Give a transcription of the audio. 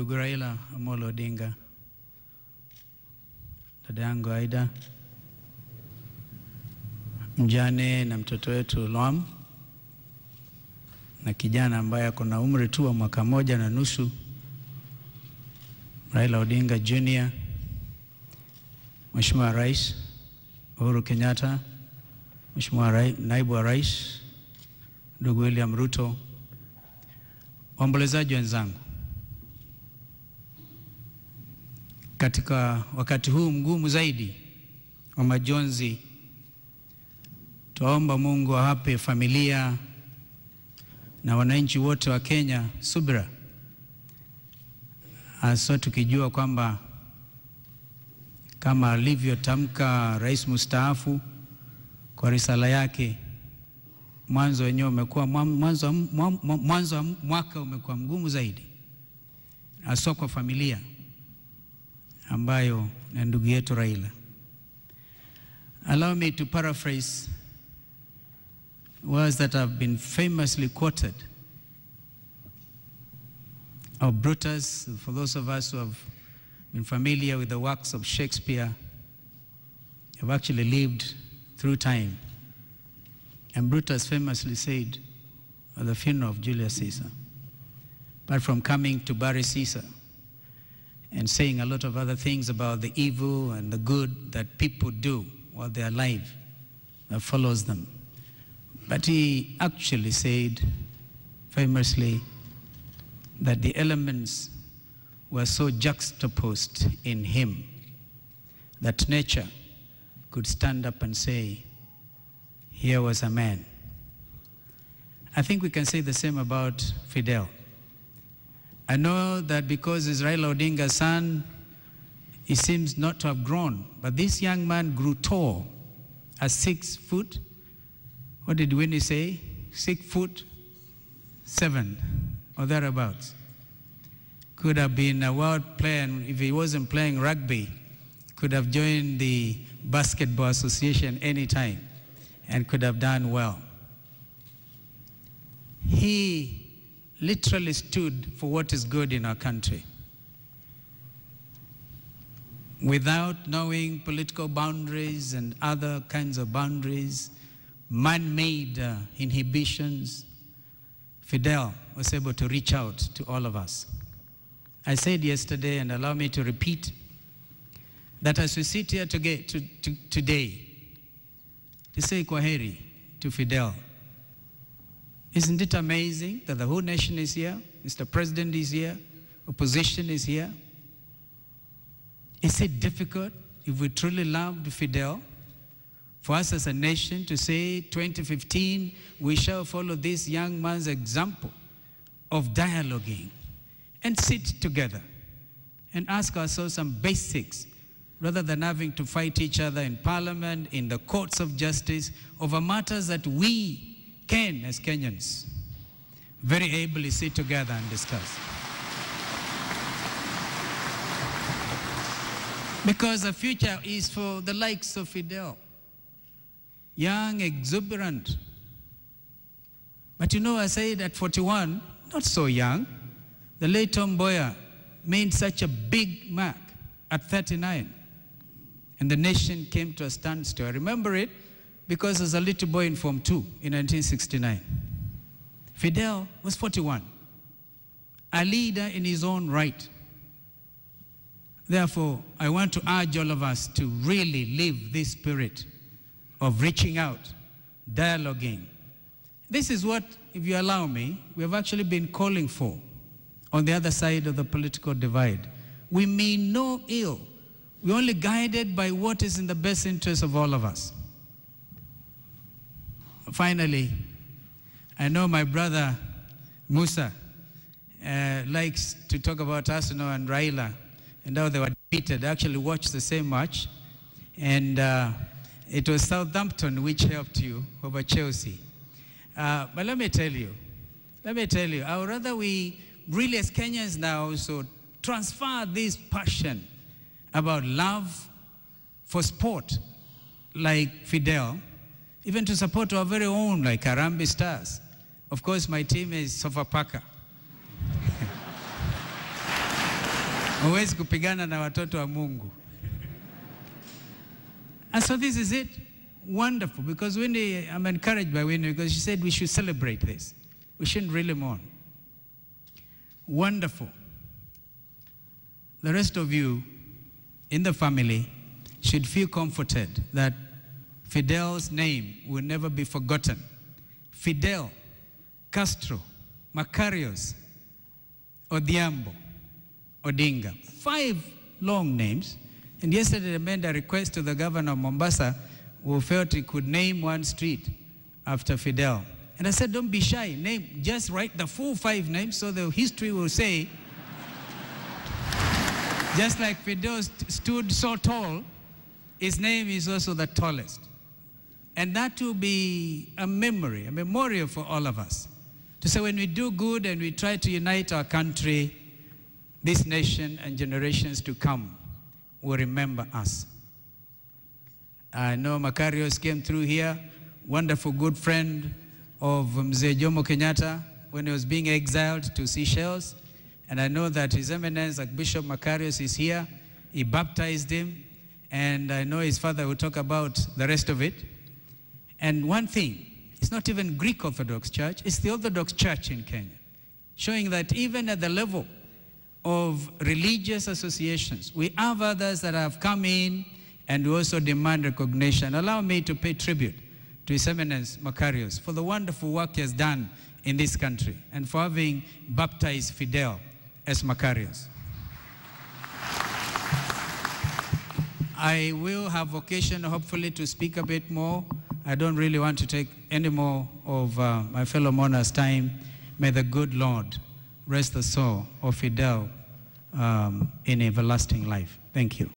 ndugu Raila Amolo Odinga, dada yangu Aida, mjane na mtoto wetu Lwam, na kijana ambaye ako na umri tu wa mwaka moja na nusu, Raila Odinga Junior, Mheshimiwa Rais Uhuru Kenyatta, Mheshimiwa Naibu wa Rais ndugu William Ruto, waombolezaji wenzangu, katika wakati huu mgumu zaidi wa majonzi, twaomba Mungu awape familia na wananchi wote wa Kenya subra, hasa tukijua kwamba kama alivyotamka rais mustaafu kwa risala yake, mwanzo wenyewe umekuwa mwanzo mwanzo wa mwaka umekuwa mgumu zaidi, hasa kwa familia ambayo na ndugu yetu Raila. Allow me to paraphrase words that have been famously quoted of Brutus, for those of us who have been familiar with the works of Shakespeare, have actually lived through time. And Brutus famously said at the funeral of Julius Caesar, apart from coming to bury Caesar and saying a lot of other things about the evil and the good that people do while they're alive that follows them. But he actually said famously that the elements were so juxtaposed in him that nature could stand up and say, Here was a man. I think we can say the same about Fidel. I know that because is Raila Odinga's son, he seems not to have grown, but this young man grew tall at six foot. What did Winnie say? Six foot seven or thereabouts. Could have been a world player, and if he wasn't playing rugby, could have joined the Basketball Association anytime and could have done well. He literally stood for what is good in our country. Without knowing political boundaries and other kinds of boundaries, man made uh, inhibitions, Fidel was able to reach out to all of us. I said yesterday, and allow me to repeat, that as we sit here to to, to, today to say kwaheri to Fidel, isn't it amazing that the whole nation is here? Mr. President is here, opposition is here. Is it difficult if we truly loved Fidel for us as a nation to say 2015 we shall follow this young man's example of dialoguing and sit together and ask ourselves some basics rather than having to fight each other in parliament, in the courts of justice, over matters that we can, as Kenyans, very ably sit together and discuss. Because the future is for the likes of Fidel, young, exuberant. But you know, I said at 41, not so young. The late Tom Mboya made such a big mark at 39. And the nation came to a standstill. I remember it because as a little boy in Form 2 in 1969. Fidel was 41, a leader in his own right. Therefore, I want to urge all of us to really live this spirit of reaching out, dialoguing. This is what, if you allow me, we have actually been calling for on the other side of the political divide. We mean no ill. We're only guided by what is in the best interest of all of us. Finally, I know my brother Musa uh, likes to talk about Arsenal and Raila and how they were defeated. I actually watched the same match, and uh, it was Southampton which helped you over Chelsea. Uh, but let me tell you, let me tell you, I would rather we really, as Kenyans now, so transfer this passion about love for sport, like Fidel, even to support our very own, like Harambee Stars. Of course, my team is Sofapaka. Kupigana na watoto wa Mungu. And so this is it. Wonderful. Because Winnie, I'm encouraged by Winnie because she said we should celebrate this. We shouldn't really mourn. Wonderful. The rest of you in the family should feel comforted that Fidel's name will never be forgotten. Fidel, Castro, Macarios, Odhiambo, Odinga. Five long names. And yesterday I made a request to the governor of Mombasa who felt he could name one street after Fidel. And I said, don't be shy. Name, just write the full five names so the history will say, just like Fidel st- stood so tall, his name is also the tallest. And that will be a memory, a memorial for all of us. To say when we do good and we try to unite our country, this nation and generations to come will remember us. I know Macarios came through here, wonderful good friend of Mzee Jomo Kenyatta when he was being exiled to Seychelles. And I know that His Eminence, like Bishop Macarius, is here. He baptized him. And I know his father will talk about the rest of it. And one thing, it's not even Greek Orthodox Church, it's the Orthodox Church in Kenya, showing that even at the level of religious associations, we have others that have come in and we also demand recognition. Allow me to pay tribute to His Eminence Macarius for the wonderful work he has done in this country and for having baptized Fidel as Macarius. I will have occasion, hopefully, to speak a bit more. I don't really want to take any more of uh, my fellow mourners' time. May the good Lord rest the soul of Fidel um, in everlasting life. Thank you.